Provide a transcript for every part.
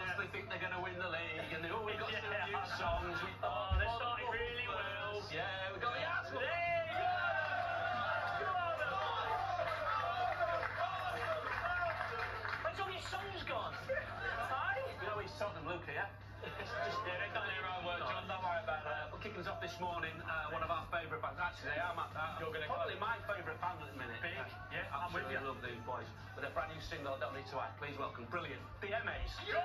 Yeah. they think they're going to win the league, and they, oh, we've got some new songs, we thought, Oh, they oh, started oh, really oh. well. Yeah, we got the Arsenal. There you go! Where's all your songs gone? Hey? You know, he's Tottenham Luke here. It's just, yeah, they've done their own work, John. This morning. Uh, one of our favourite bands. Actually, they are my, uh, You're gonna probably go. my favourite band at the minute. Big, Uh, yeah, I'm with absolutely you. love these boys. With a brand new single, Don't Need to Act. Please welcome, brilliant, the DMA's. Played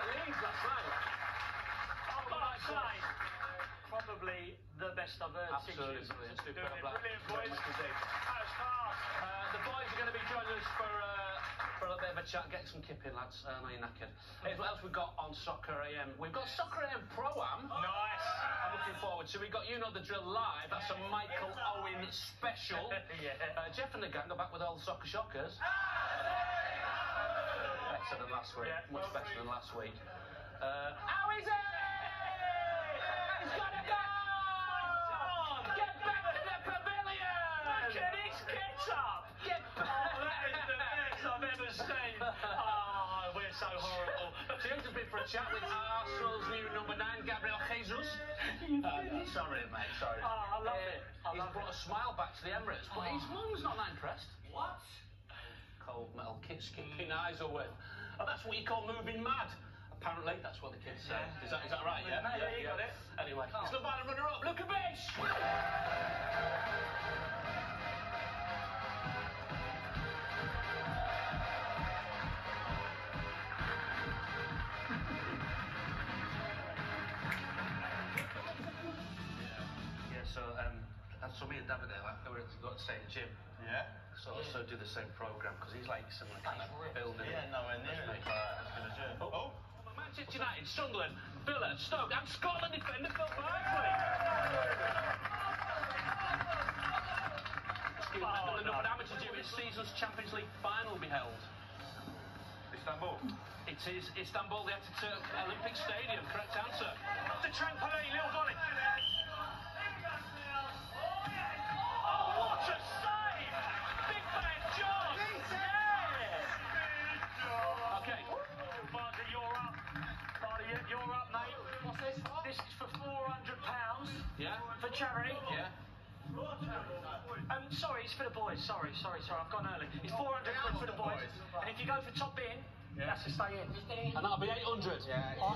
at Leeds last night. Got to say, probably the best I've heard Absolutely since brilliant. Doing it brilliant, boys. That was fast. Uh, the boys are going to be joining us for, uh, for a bit of a chat. Get some kip in, lads. Uh, I know you're knackered. Here's what else we've got on Soccer AM. We've got Soccer AM Pro Am. Nice. I'm looking forward to. We've got You Know the Drill live. That's a Michael Owen special. Yeah. Uh, Jeff and the gang are back with all the soccer shockers. Better than last week. Yeah, Much well, better than last week. Uh, how is it? He's got! So he's been for a chat with Arsenal's new number nine, Gabriel Jesus. Uh, sorry, mate, sorry. Oh, I love it. I he's love brought it. a smile back to the Emirates, but his mum's not that impressed. What? Cold metal kid skipping eyes away. Oh, that's what you call moving mad. Apparently, that's what the kids say. Is that, is that right? Yeah, Yeah, you got it. Anyway, it's the runner-up. Look at this. So me and David there, like, we were got to say the gym. Yeah? So also do the same program because he's like similar kind of building. Yeah, nowhere near Let's as, make- uh, as good as you. Oh. Manchester United, Sunderland, Villa, Stoke, and Scotland defender Phil Bardsley. Excuse me, Oh, and the no. amateur due its season's Champions League final be held. Istanbul. It is Istanbul, the Ataturk Olympic Stadium. Correct answer. The trampoline, little volley. Charity. Yeah. Um, sorry, it's for the boys. Sorry, sorry, sorry. I've gone early. It's 400 quid for the boys. And if you go for top bin, that's to stay in. And that'll be 800. Yeah, Oh,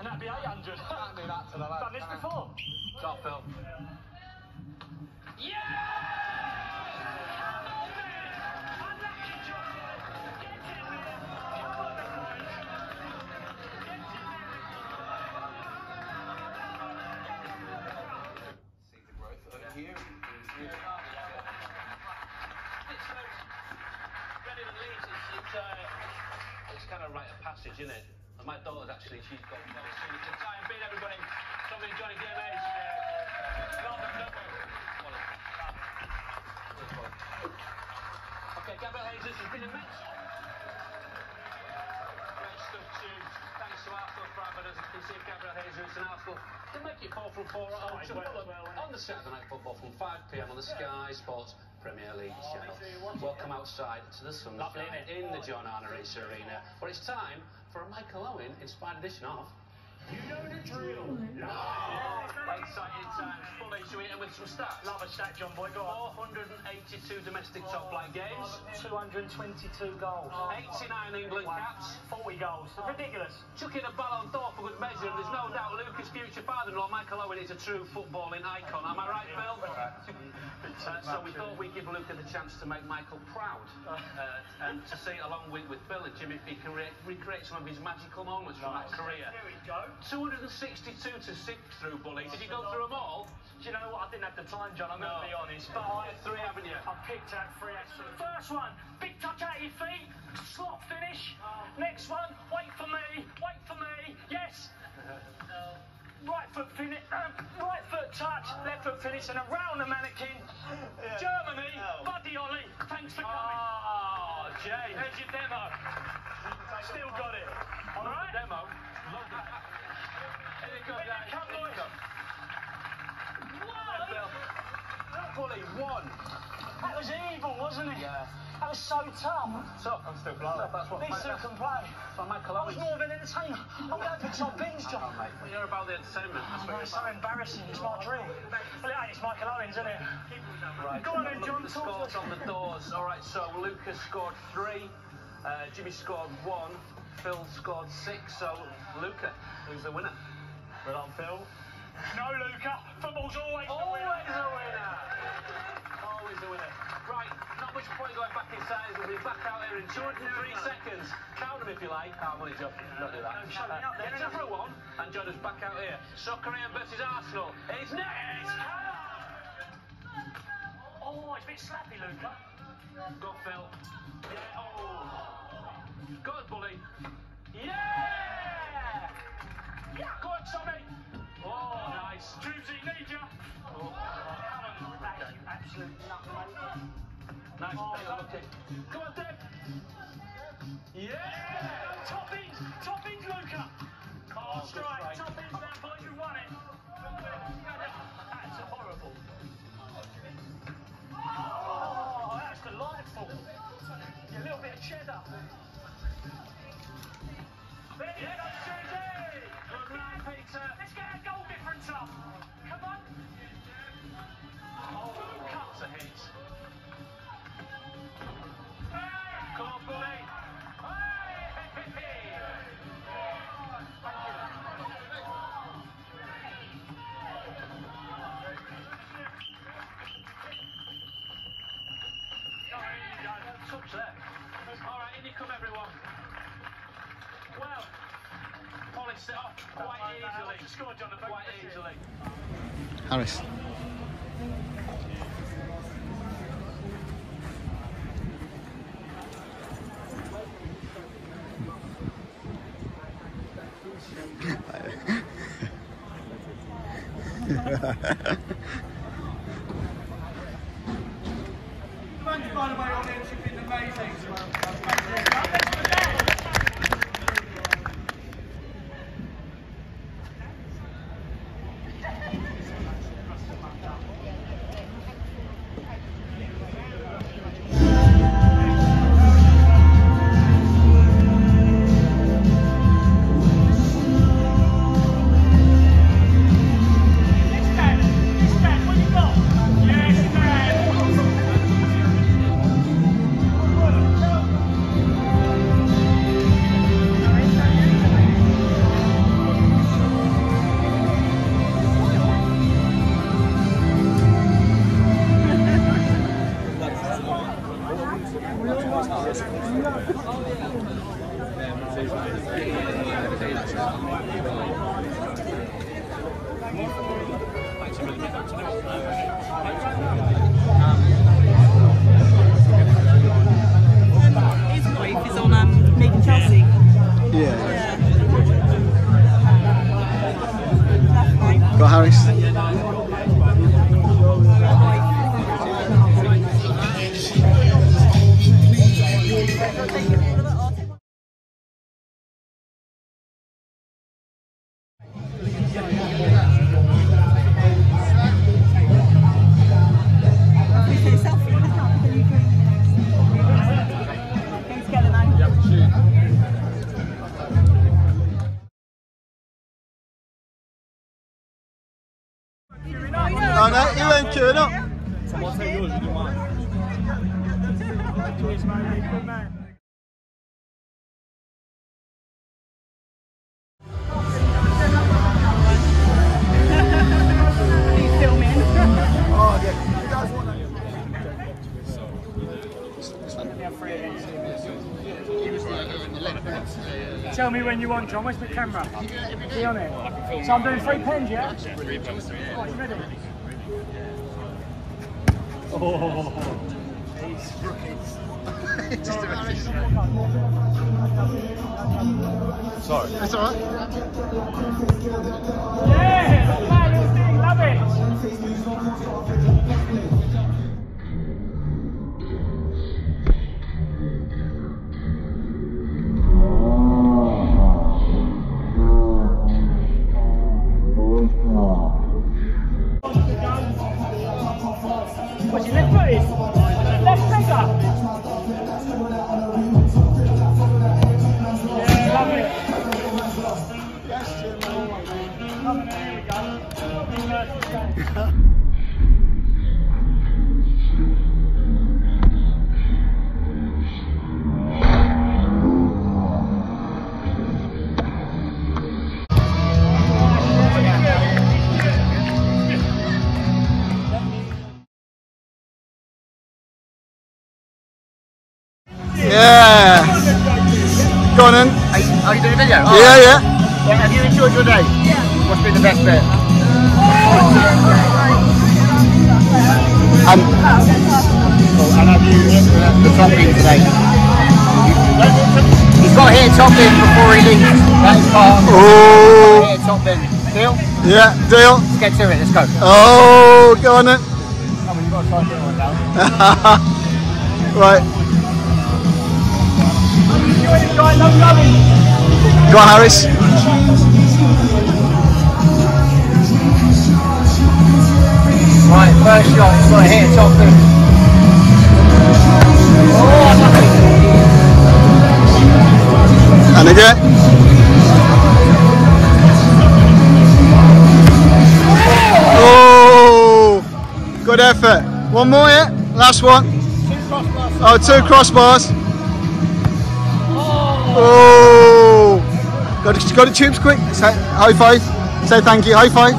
And that'll be 800. can't do that to the lads. Done this before. Top Phil. Yeah! It's, it's, uh, it's kind of rite of passage, isn't it? And my daughter's actually, she's got well, soon as the time beat everybody. Somebody Johnny DMA's. Love them, love them. Good boy. Okay, Gabriel Jesus has been immense. Great stuff too. Thanks to Arsenal for having us. You can see Gabriel Jesus and Arsenal to make it 4 from 4 at home. Right, to Fulham on the Saturday Night Football from 5pm on the Sky Sports Premier League oh, channel. Welcome outside to the sunshine Lovely, innit? in the John Arne Riise Arena. But it's time for a Michael Owen inspired edition of You know the drill. Oh, Exciting times, fully to it and with some stats. Love a stat, John Boy. Go on. 482 domestic top flight games, 222 goals. 89 England caps. 40 goals. Ridiculous. Chuck in a Ballon d'Or for good measure, and there's no doubt Lucas' future father-in-law, Michael Owen, is a true footballing icon. Am I right, Phil? Uh, so we thought we'd give Luca the chance to make Michael proud, uh, and to see it along with, with Phil and Jim if he can re- recreate some of his magical moments from that career. Here we go. 262 to sift through, Bully. Did you go through them all? Do you know what? I didn't have the time, John. I'm No. going to be honest. But I had three, haven't you? I picked out three excellent. First one, big touch out of your feet, slot finish. Next one, wait for me, wait for me. Yes. Right foot finish, uh, right foot touch, left foot finish, and around the mannequin. Germany, Buddy Ollie. Thanks for coming. Oh, James. There's your demo. Still got it. All right. Demo. Love that. Here you go, guys. come, boys. go. Bully, one. That was evil, wasn't it? Yeah. That was so tough. So, I'm still blowing. That's what These two that's can play. what Michael I was Owen. more of an entertainer. I'm going for top bins, John. Oh, mate. Well, you're about the entertainment. That's what Oh, you're it's so about. embarrassing. It's my drill. Well, it ain't. It's Michael Owens, isn't it? Right. Go on then, look John. at the Talk to scores on the doors. All right, so Lucas scored three. Uh, Jimmy scored one. Phil scored six. So, Luca, who's the winner? Well, I'm Phil. No, Luca. Football's always the Always winner. a winner. Always a winner. Right, not much point going back inside. We'll be back out here in 203 seconds. Count them if you like. Oh, money job. Don't do that. No, up then, Get for a one and join us back out here. Soccer AM versus Arsenal. It's next. Oh, it's a bit slappy, Luca. Go, Phil. Yeah. Cuts a hit. Quite easily. Scored, John. the Quite focus is- easily. Harris. Thank You filming? Tell me when you want, John. Where's the camera? Be on it. So I'm doing three pens, yeah? Three pens. Right, you ready? Oh, Sorry. It's alright. Yeah, not bad, it's big, love it. What's your left foot? Are you doing a video? Yeah, oh. yeah. Have you enjoyed your day? Yeah. What's been the best bit? And Oh, and have you hit the, the top in today? He's got to hit top in before he leaves. That is part oh, Hit top in. Deal? yeah, deal. Let's get to it. Let's go. Oh, go on then. Come on, you've got to try and get one down. right. Go on, Harris. Right, first shot. Got to hit top in. And again. Oh, good effort. One more, yeah? Last one. Oh, two crossbars. Oh, oh. Got to, got to tubes quick. Say, high five. Say thank you. High five.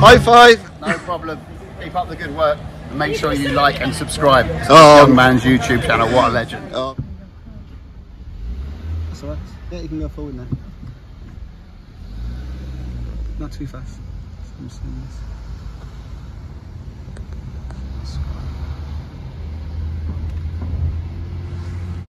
High five. No problem. Keep up the good work. And make sure you like and subscribe to Oh. young man's YouTube channel. What a legend. Oh. That's alright. Yeah, you can go forward now. Not too fast.